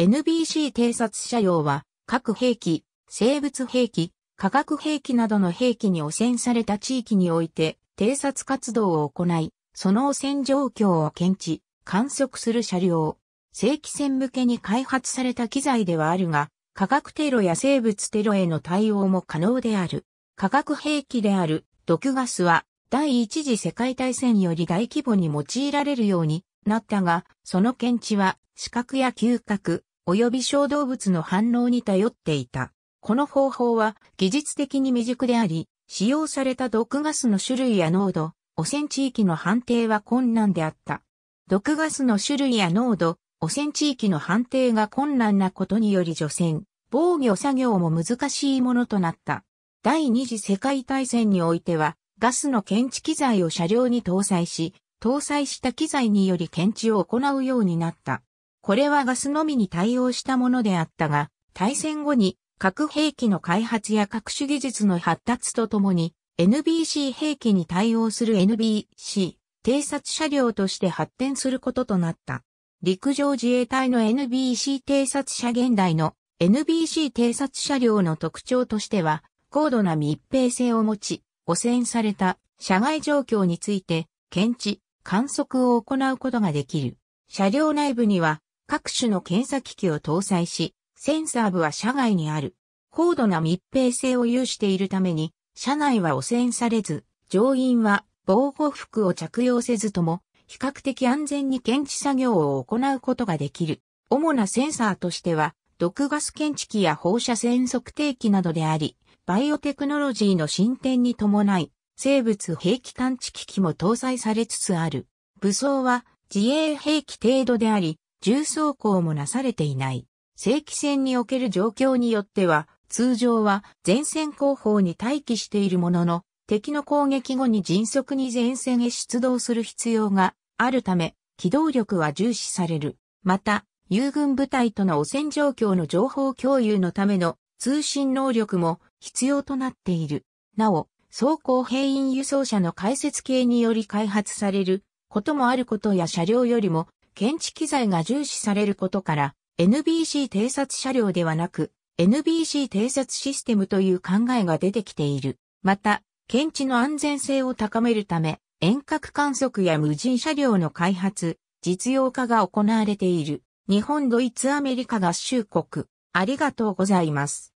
NBC 偵察車両は核兵器、生物兵器、化学兵器などの兵器に汚染された地域において偵察活動を行い、その汚染状況を検知、観測する車両。正規戦向けに開発された機材ではあるが、化学テロや生物テロへの対応も可能である。化学兵器である毒ガスは第一次世界大戦より大規模に用いられるようになったが、その検知は視覚や嗅覚及び小動物の反応に頼っていた。この方法は技術的に未熟であり、使用された毒ガスの種類や濃度、汚染地域の判定は困難であった。毒ガスの種類や濃度、汚染地域の判定が困難なことにより除染、防御作業も難しいものとなった。第二次世界大戦においては、ガスの検知機材を車両に搭載し、搭載した機材により検知を行うようになった。これはガスのみに対応したものであったが、大戦後に核兵器の開発や各種技術の発達とともに、NBC 兵器に対応する NBC 偵察車両として発展することとなった。陸上自衛隊の NBC 偵察車現代の NBC 偵察車両の特徴としては、高度な密閉性を持ち、汚染された車外状況について検知、観測を行うことができる。車両内部には各種の検査機器を搭載し、センサー部は車外にある。高度な密閉性を有しているために、車内は汚染されず、乗員は防護服を着用せずとも、比較的安全に検知作業を行うことができる。主なセンサーとしては、毒ガス検知器や放射線測定器などであり、バイオテクノロジーの進展に伴い、生物兵器探知機器も搭載されつつある。武装は自衛兵器程度であり、重装甲もなされていない。正規戦における状況によっては、通常は前線後方に待機しているものの、敵の攻撃後に迅速に前線へ出動する必要があるため、機動力は重視される。また、友軍部隊との汚染状況の情報共有のための通信能力も必要となっている。なお、装甲兵員輸送車の解説系により開発されることもあることや車両よりも検知機材が重視されることから NBC 偵察車両ではなく NBC 偵察システムという考えが出てきている。また、検知の安全性を高めるため遠隔観測や無人車両の開発、実用化が行われている。日本、ドイツ、アメリカ合衆国。ありがとうございます。